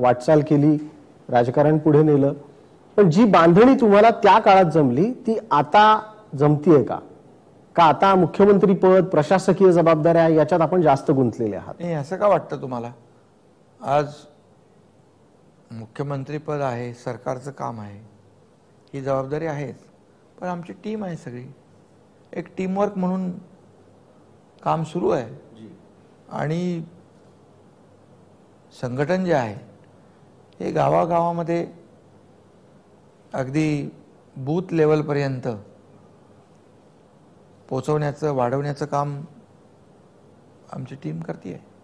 वाटचाल केली राजकारण पुढे नेलं. पण जी बांधणी तुम्हाला त्या काळात जमली ती आता जमतीये का? का आता मुख्यमंत्री पद प्रशासकीय जबाबदाऱ्या याच्यात आपण जास्त गुंतलेले आहात? नाही असं का वाटतं तुम्हाला? आज मुख्यमंत्रीपद आहे सरकारचं काम आहे ही जबाबदारी आहेच. पण आमची टीम आहे सगळी. एक टीमवर्क म्हणून काम सुरू आहे. आणि संघटन जे आहे हे गावागावामध्ये अगदी बूथ लेवलपर्यंत पोचवण्याचं वाढवण्याचं काम आमची टीम करते आहे